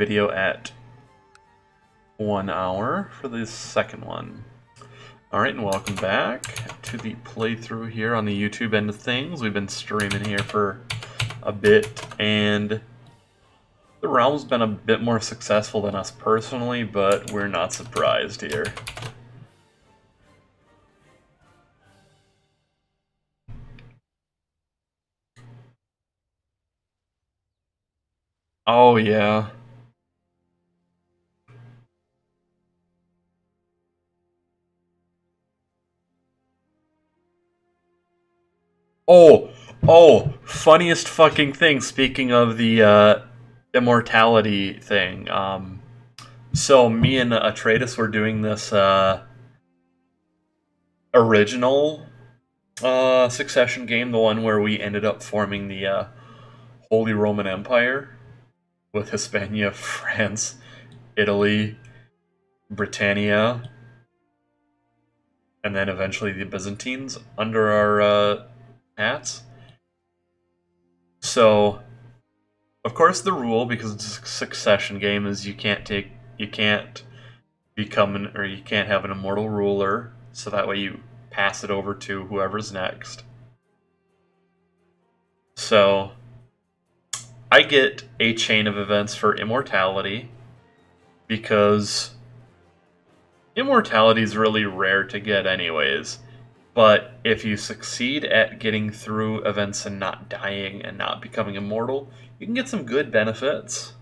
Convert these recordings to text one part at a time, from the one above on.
video at one hour for the second one. Alright, and welcome back to the playthrough here on the YouTube end of things. We've been streaming here for a bit, and the realm's been a bit more successful than us personally, but we're not surprised here. Oh, yeah. Oh, oh, funniest fucking thing. Speaking of the uh, immortality thing, um, so me and Atraitus were doing this uh, original uh, Succession game, the one where we ended up forming the uh, Holy Roman Empire with Hispania, France, Italy, Britannia, and then eventually the Byzantines under our uh, hats. So, of course, the rule because it's a succession game is you can't take you can't become an or you can't have an immortal ruler. So that way you pass it over to whoever's next. So, I get a chain of events for immortality because immortality is really rare to get, anyways. But if you succeed at getting through events and not dying and not becoming immortal, you can get some good benefits.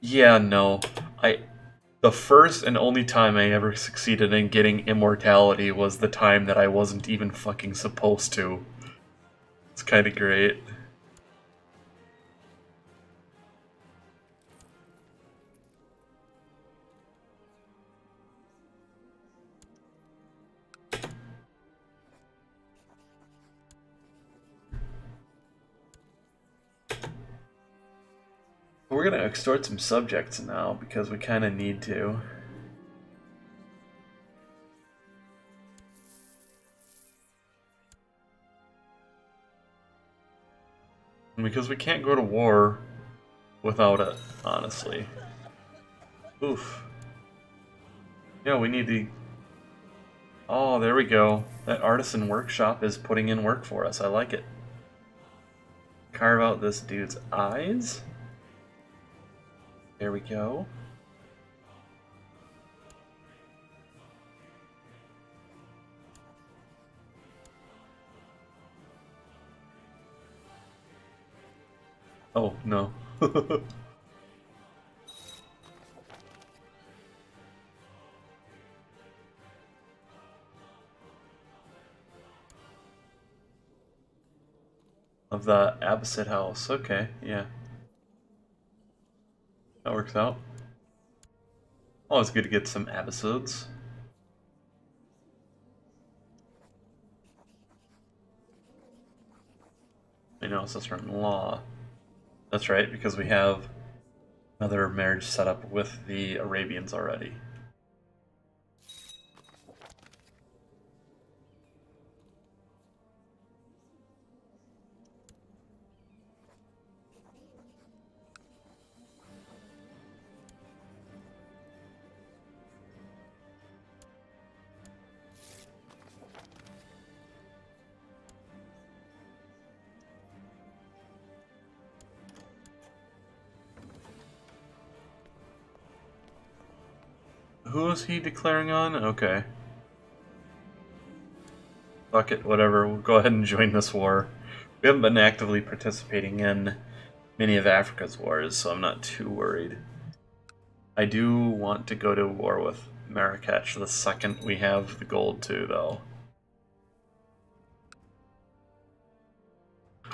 Yeah, no. I the first and only time I ever succeeded in getting immortality was the time that I wasn't even fucking supposed to. It's kind of great. We're gonna extort some subjects now because we kind of need to. Because we can't go to war without it, honestly. Oof. Yeah, we need to... Oh, there we go. That artisan workshop is putting in work for us. I like it. Carve out this dude's eyes. There we go. Oh, no. of the Abbasid house. Okay, yeah. That works out. Oh, Always good to get some episodes. I know it's just in law. That's right, because we have another marriage set up with the Arabians already. He declaring on? Okay. Fuck it, whatever. We'll go ahead and join this war. We haven't been actively participating in many of Africa's wars, so I'm not too worried. I do want to go to war with Marrakech the second we have the gold too, though.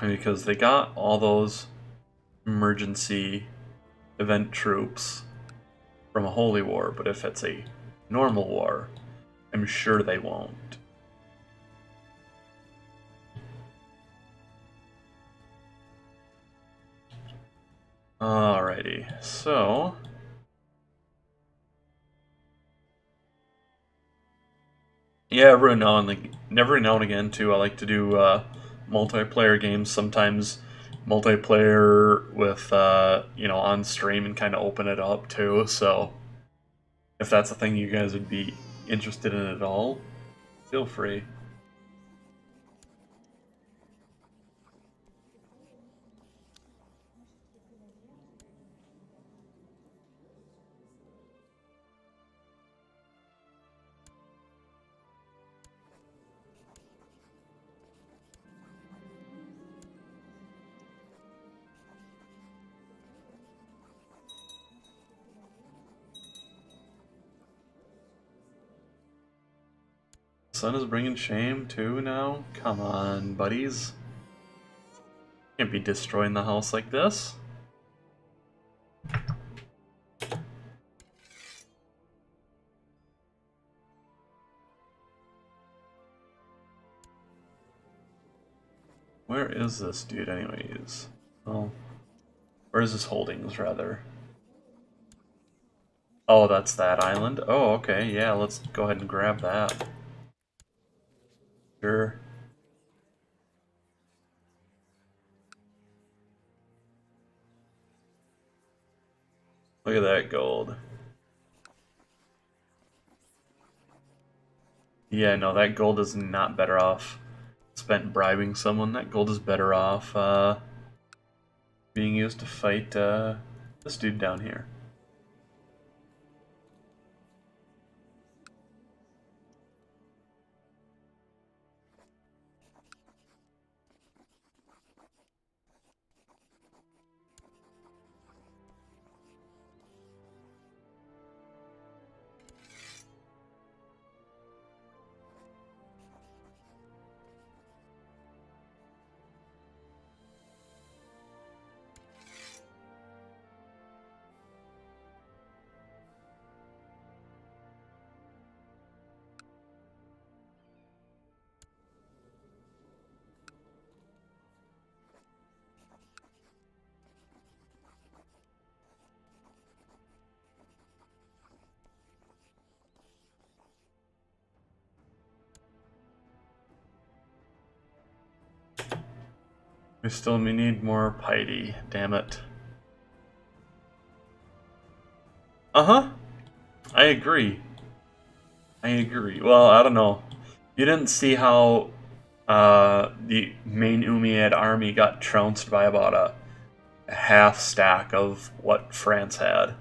Because they got all those emergency event troops from a holy war, but if it's a normal war, I'm sure they won't. Alrighty, so... Yeah, every now and then, every now and again too, I like to do uh, multiplayer games. Sometimes multiplayer with uh, you know on stream and kind of open it up too. So if that's a thing you guys would be interested in at all, feel free. Is bringing shame too now? Come on, buddies. Can't be destroying the house like this. Where is this dude anyways? Oh. Where is his holdings, rather? Oh, that's that island? Oh, okay, yeah, let's go ahead and grab that. Sure. Look at that gold. Yeah, no, that gold is not better off spent bribing someone. That gold is better off uh, being used to fight uh, this dude down here. We still we need more piety, damn it. Uh-huh. I agree. I agree. Well, I don't know. You didn't see how uh, the main Umayyad army got trounced by about a half stack of what France had.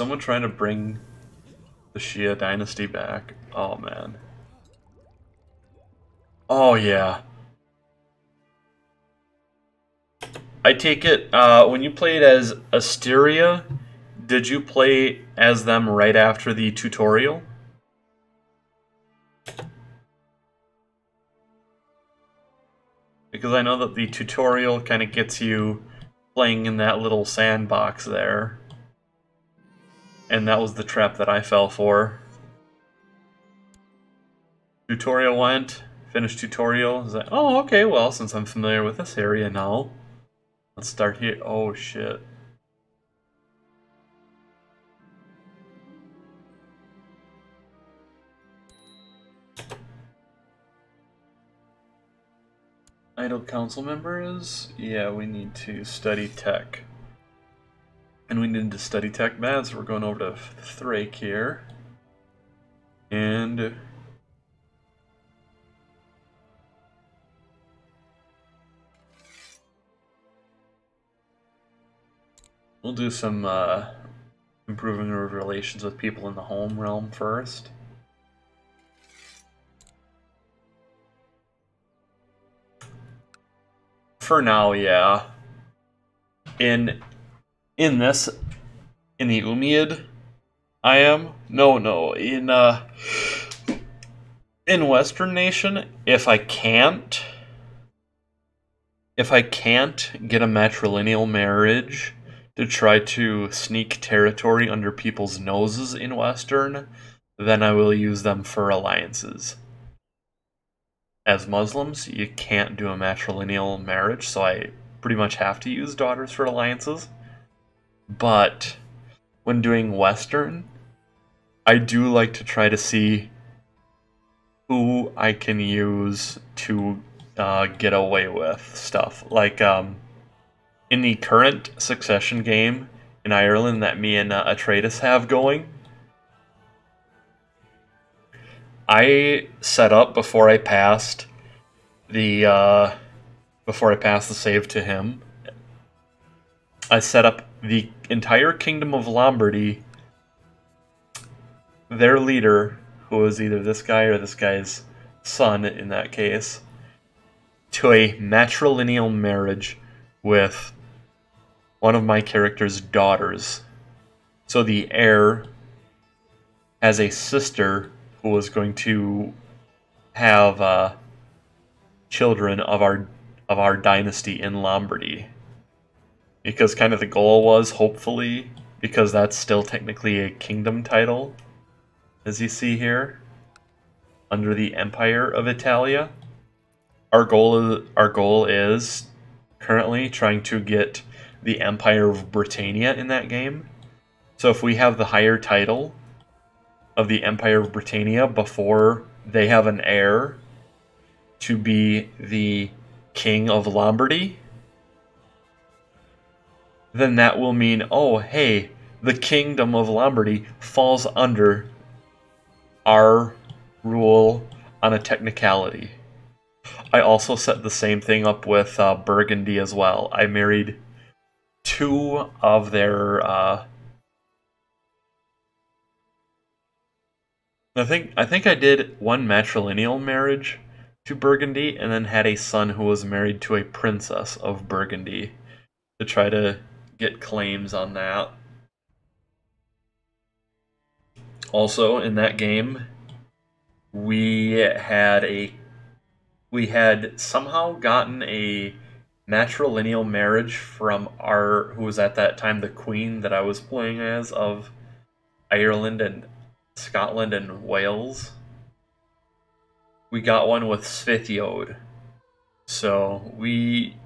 Someone trying to bring the Shia dynasty back? Oh man. Oh yeah. I take it, uh, when you played as Asturias, did you play as them right after the tutorial? Because I know that the tutorial kind of gets you playing in that little sandbox there. And that was the trap that I fell for. Tutorial went, finished tutorial. Is like, oh, okay, well, since I'm familiar with this area now, let's start here. Oh, shit. Idle council members? Yeah, we need to study tech. And we need to study tech bad, so we're going over to Thrake here. And We'll do some uh, improving our relations with people in the home realm first. For now, yeah. In in this, in the Umayyad, I am. No, no, in uh, in Western Nation, if I can't, if I can't get a matrilineal marriage to try to sneak territory under people's noses in Western, then I will use them for alliances. as Muslims, you can't do a matrilineal marriage, so I pretty much have to use daughters for alliances. But when doing Western, I do like to try to see who I can use to uh, get away with stuff. Like um, in the current Succession game in Ireland that me and uh, Atraitus have going, I set up before I passed the uh, before I passed the save to him. I set up the entire kingdom of Lombardy. Their leader, who was either this guy or this guy's son in that case, to a matrilineal marriage with one of my character's daughters. So the heir has a sister who was going to have uh, children of our of our dynasty in Lombardy. Because kind of the goal was, hopefully, because that's still technically a kingdom title, as you see here, under the Empire of Italia. Our goal is, our goal is currently trying to get the Empire of Britannia in that game. So if we have the higher title, of the Empire of Britannia before they have an heir to be the king of Lombardy, then that will mean, oh, hey, the kingdom of Lombardy falls under our rule on a technicality. I also set the same thing up with uh, Burgundy as well. I married two of their uh, I think I think I did one matrilineal marriage to Burgundy and then had a son who was married to a princess of Burgundy to try to get claims on that. Also in that game we had a we had somehow gotten a matrilineal marriage from our who was at that time the queen that I was playing as of Ireland and Scotland and Wales. We got one with Svithiod. So we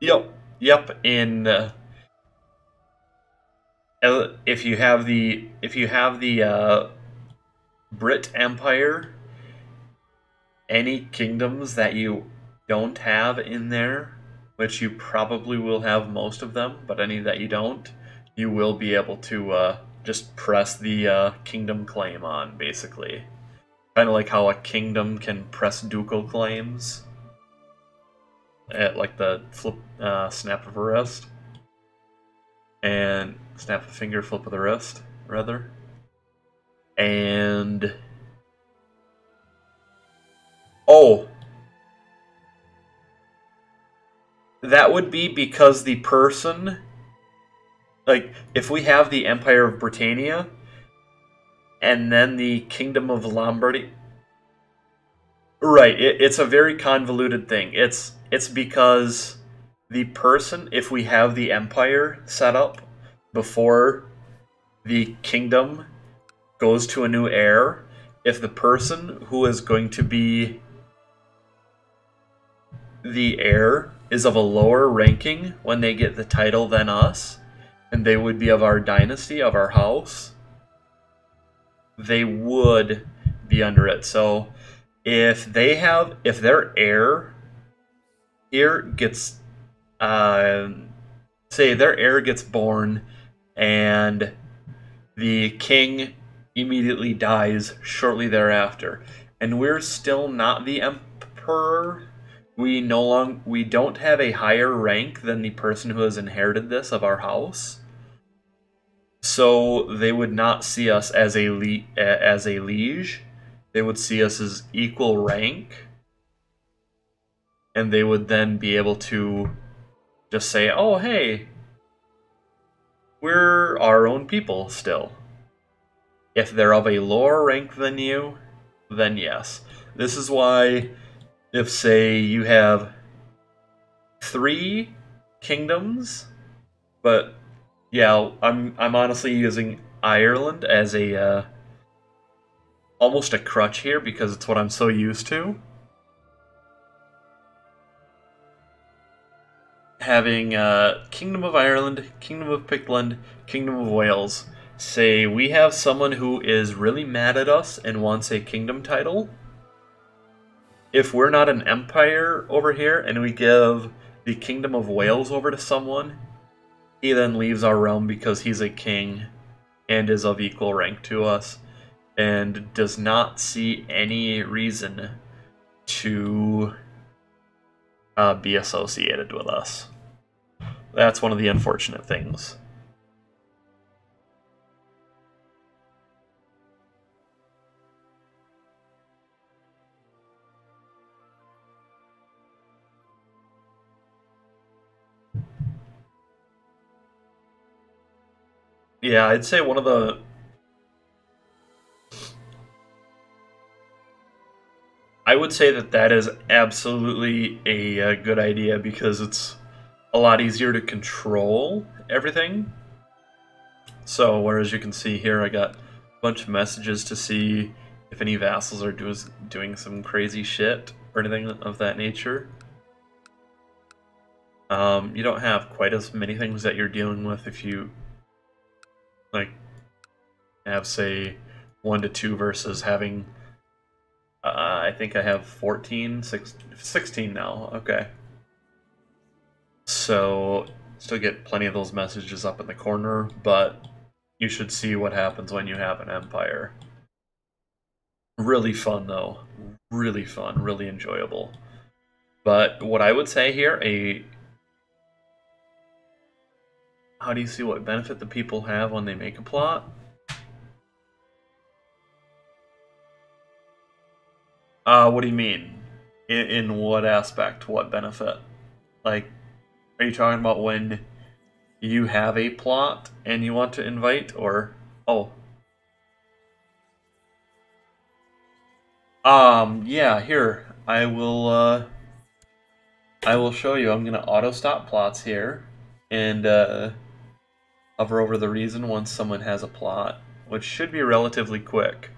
Yep, yep. In uh, if you have the if you have the uh, Brit Empire, any kingdoms that you don't have in there which you probably will have most of them, but any that you don't, you will be able to uh, just press the uh, kingdom claim on, basically. Kind of like how a kingdom can press ducal claims at like the flip, uh, snap of a wrist, and snap a finger, flip of the wrist, rather, and oh, that would be because the person like if we have the empire of britannia and then the kingdom of lombardy right it, it's a very convoluted thing. It's it's because the person if we have the empire set up before the kingdom goes to a new heir if the person who is going to be the heir is of a lower ranking when they get the title than us, and they would be of our dynasty, of our house, they would be under it. So if they have, if their heir here gets, uh, say their heir gets born and the king immediately dies shortly thereafter, and we're still not the emperor we no long we don't have a higher rank than the person who has inherited this of our house. So they would not see us as a as a liege. They would see us as equal rank. And they would then be able to just say, "Oh, hey, we're our own people still." If they're of a lower rank than you, then yes. This is why if say you have three kingdoms, but yeah, I'm I'm honestly using Ireland as a uh, almost a crutch here because it's what I'm so used to. Having uh, Kingdom of Ireland, Kingdom of Pictland, Kingdom of Wales say we have someone who is really mad at us and wants a kingdom title. If we're not an empire over here and we give the Kingdom of Wales over to someone, he then leaves our realm because he's a king and is of equal rank to us and does not see any reason to uh, be associated with us. That's one of the unfortunate things. Yeah, I'd say one of the I would say that that is absolutely a, a, good idea because it's a lot easier to control everything. So, whereas you can see here, I got a bunch of messages to see if any vassals are do doing some crazy shit or anything of that nature. Um, you don't have quite as many things that you're dealing with if you, like, have, say, one to two versus having uh, I think I have 14, 16 now. Okay. So, still get plenty of those messages up in the corner, but you should see what happens when you have an empire. Really fun, though. Really fun, really enjoyable. But what I would say here, a how do you see what benefit the people have when they make a plot? Uh, what do you mean? In, in what aspect? What benefit? Like, are you talking about when you have a plot and you want to invite, or oh? Um, yeah, here I will. Uh, I will show you. I'm gonna auto stop plots here, and uh, hover over the reason once someone has a plot, which should be relatively quick.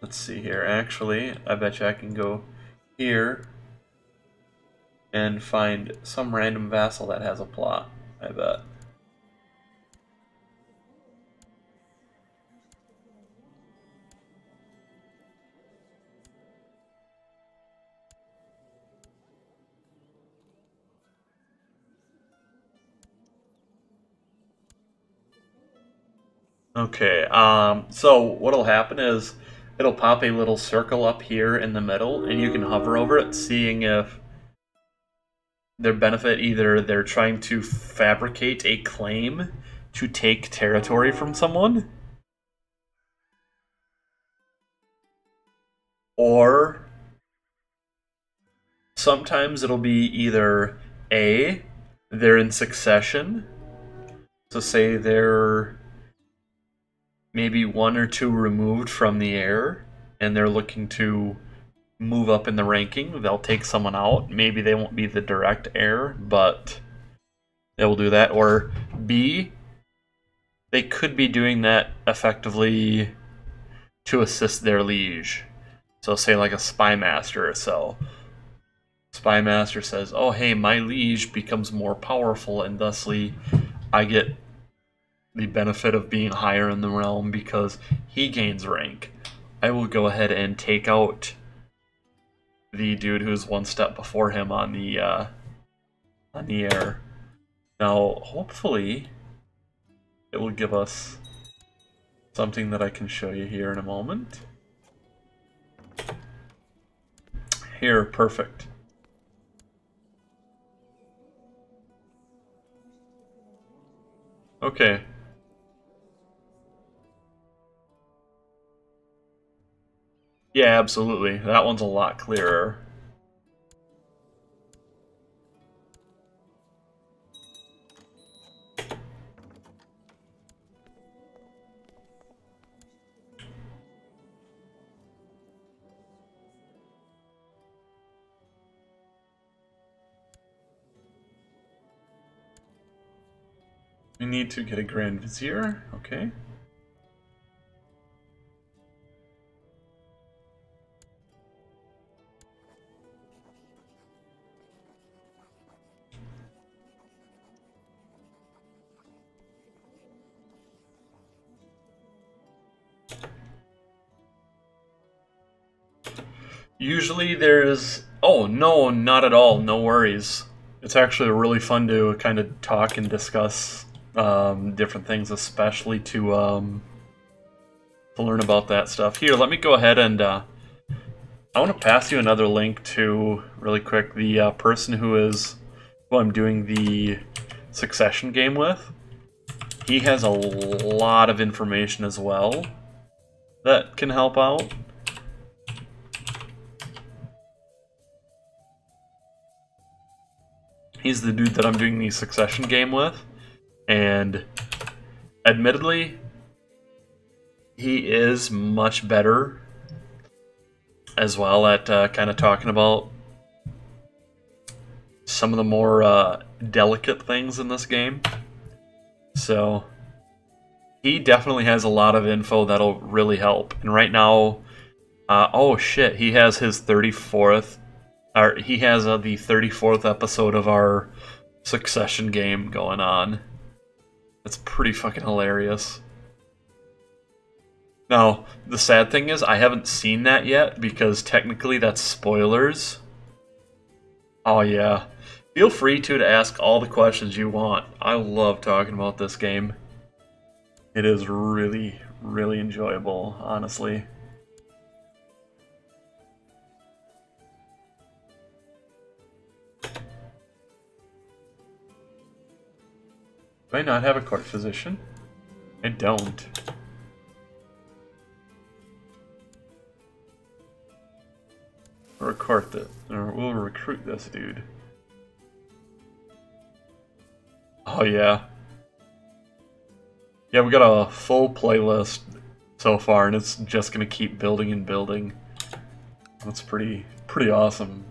Let's see here. Actually, I bet you I can go here and find some random vassal that has a plot. I bet. Okay, um, so what'll happen is it'll pop a little circle up here in the middle, and you can hover over it, seeing if their benefit either they're trying to fabricate a claim to take territory from someone, or sometimes it'll be either A, they're in succession, so say they're maybe one or two removed from the heir and they're looking to move up in the ranking, they'll take someone out. Maybe they won't be the direct heir, but they will do that. Or B, they could be doing that effectively to assist their liege. So say like a spy master or so. Spy master says, "Oh hey, my liege becomes more powerful, and thusly, I get the benefit of being higher in the realm because he gains rank. I will go ahead and take out the dude who's one step before him on the uh, on the heir. Now, hopefully, it will give us something that I can show you here in a moment. Here, perfect. Okay, Yeah, absolutely. That one's a lot clearer. We need to get a Grand Vizier, okay. Usually there's... Oh, no, not at all. No worries. It's actually really fun to kind of talk and discuss um, different things, especially to um, to learn about that stuff. Here, let me go ahead and uh, I want to pass you another link to really quick the uh, person who is who I'm doing the Succession game with. He has a lot of information as well that can help out. He's the dude that I'm doing the Succession game with. And admittedly, he is much better as well at uh, kind of talking about some of the more uh, delicate things in this game. So he definitely has a lot of info that'll really help. And right now, uh, oh shit, he has his 34th our, he has uh, the 34th episode of our Succession game going on. It's pretty fucking hilarious. Now, the sad thing is, I haven't seen that yet because technically that's spoilers. Oh, yeah. Feel free to, to ask all the questions you want. I love talking about this game. It is really, really enjoyable, honestly. Do I not have a court physician? I don't. Recruit this, or we'll recruit this dude. Oh yeah. Yeah, we got a full playlist so far, and it's just gonna keep building and building. That's pretty, pretty awesome.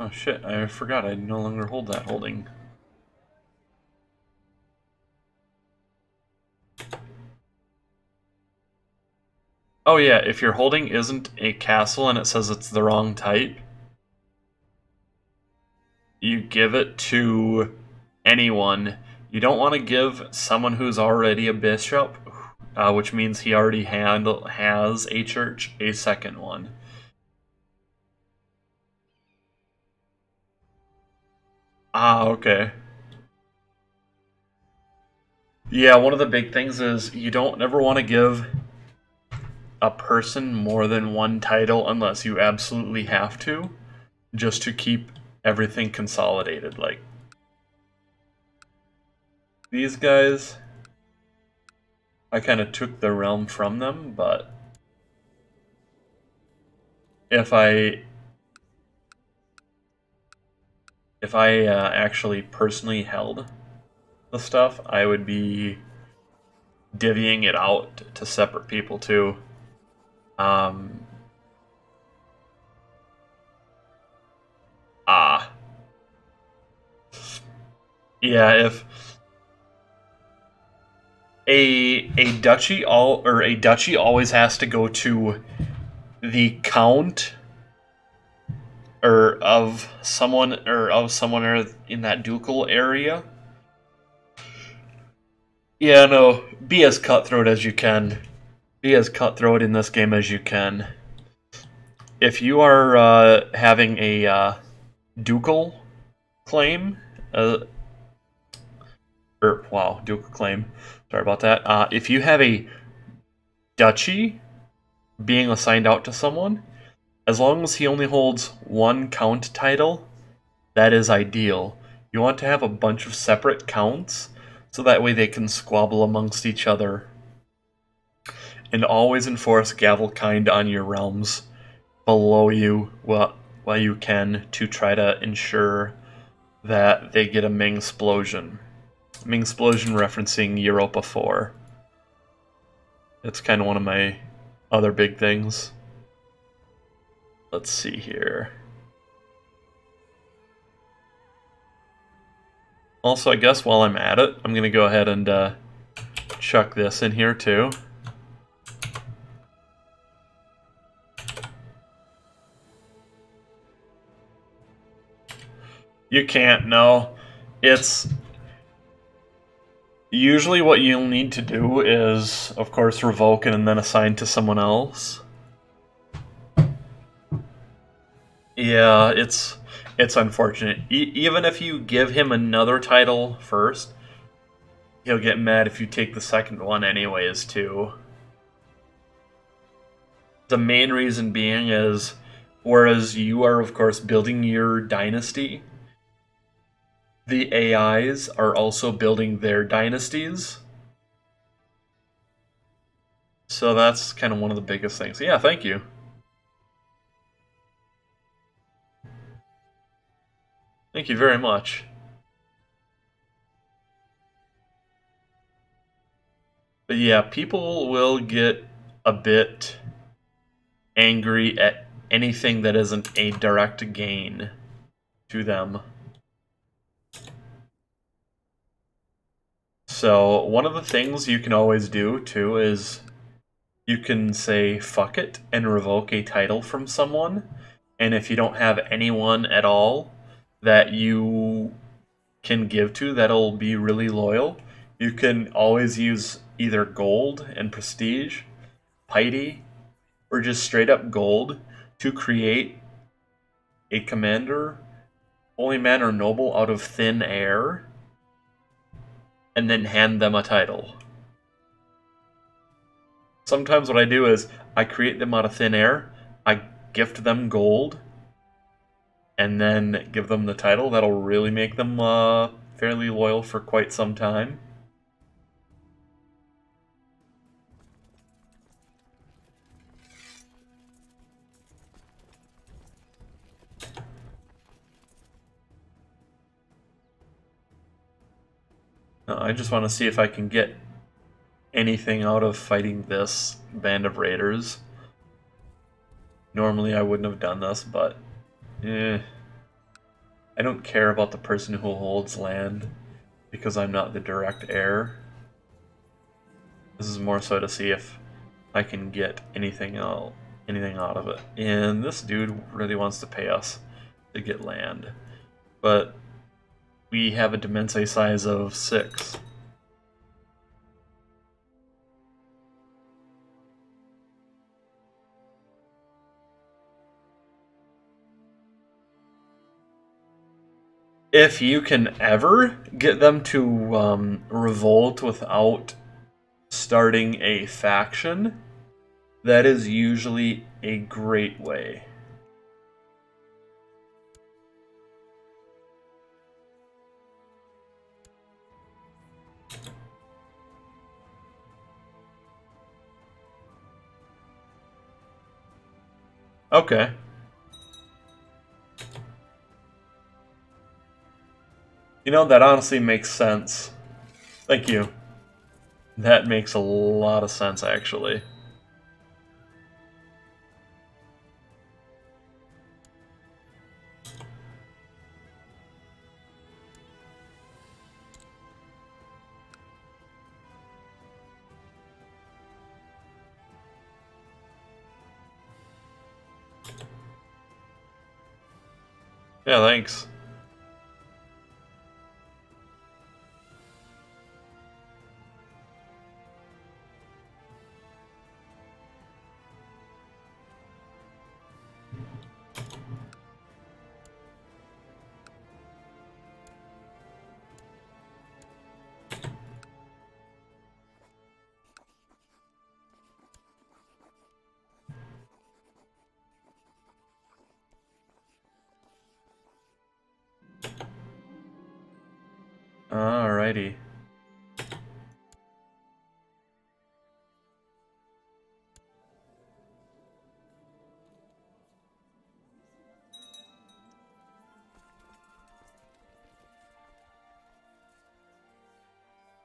Oh shit, I forgot I no longer hold that holding. Oh yeah, if your holding isn't a castle and it says it's the wrong type, you give it to anyone. You don't want to give someone who's already a bishop, uh, which means he already handle, has a church, a second one. Ah, okay. Yeah, one of the big things is you don't ever want to give a person more than one title unless you absolutely have to, just to keep everything consolidated. Like, these guys, I kind of took the realm from them, but if I if I uh, actually personally held the stuff, I would be divvying it out to separate people too. Um, ah. Yeah, if a a duchy all or a duchy always has to go to the count or of someone or of someone in that ducal area. Yeah, no, be as cutthroat as you can. Be as cutthroat in this game as you can. If you are uh, having a uh, ducal claim, uh, or wow, ducal claim. Sorry about that. Uh, if you have a duchy being assigned out to someone, as long as he only holds one count title, that is ideal. You want to have a bunch of separate counts so that way they can squabble amongst each other. And always enforce Gavelkind on your realms below you while, while you can to try to ensure that they get a Ming explosion. Ming explosion referencing Europa 4. That's kind of one of my other big things. Let's see here. Also, I guess while I'm at it, I'm going to go ahead and uh, chuck this in here too. You can't, no. It's... Usually what you'll need to do is, of course, revoke it and then assign to someone else. Yeah, it's it's unfortunate. E even if you give him another title first, he'll get mad if you take the second one anyways, too. The main reason being is, whereas you are, of course, building your dynasty, the AIs are also building their dynasties. So that's kind of one of the biggest things. Yeah, thank you. Thank you very much. But yeah, people will get a bit angry at anything that isn't a direct gain to them. So one of the things you can always do too is you can say fuck it and revoke a title from someone. And if you don't have anyone at all that you can give to that'll be really loyal. You can always use either gold and prestige, piety, or just straight up gold to create a commander, holy man or noble out of thin air, and then hand them a title. Sometimes what I do is I create them out of thin air, I gift them gold, and then give them the title, that'll really make them uh, fairly loyal for quite some time. Uh, I just want to see if I can get anything out of fighting this band of raiders. Normally I wouldn't have done this, but Eh. I don't care about the person who holds land because I'm not the direct heir. This is more so to see if I can get anything out, anything out of it. And this dude really wants to pay us to get land. But we have a Demesne size of 6. If you can ever get them to um, revolt without starting a faction, that is usually a great way. Okay. You know, that honestly makes sense. Thank you. That makes a lot of sense, actually. Yeah, thanks. Alrighty.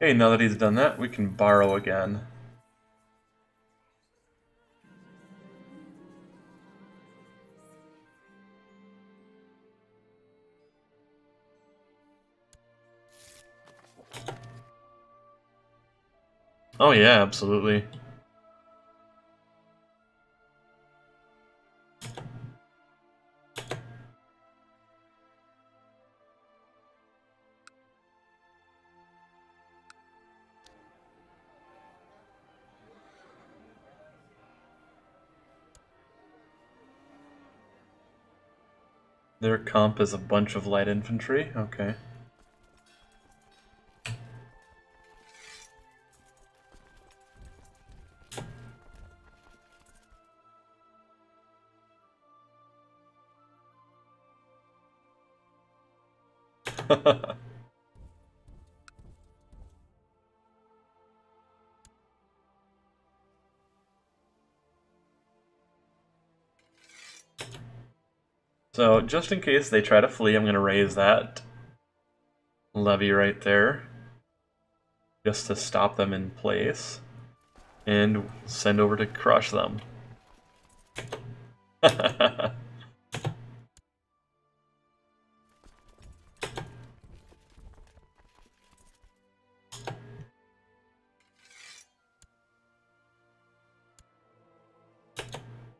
Okay, now that he's done that, we can borrow again. Oh yeah, absolutely. Their comp is a bunch of light infantry? Okay. So, just in case they try to flee, I'm going to raise that levy right there. Just to stop them in place. And send over to crush them.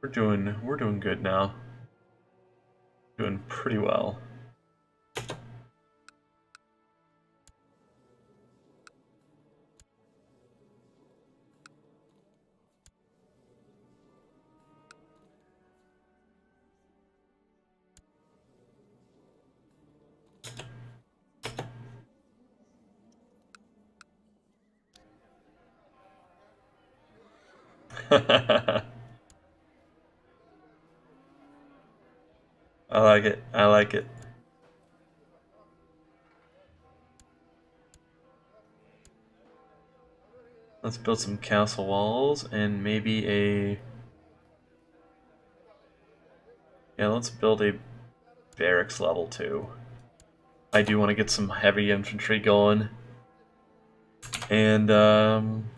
We're doing we're doing good now. Doing pretty well. I like it. I like it. Let's build some castle walls and maybe a... Yeah, let's build a barracks level too. I do want to get some heavy infantry going. And, um...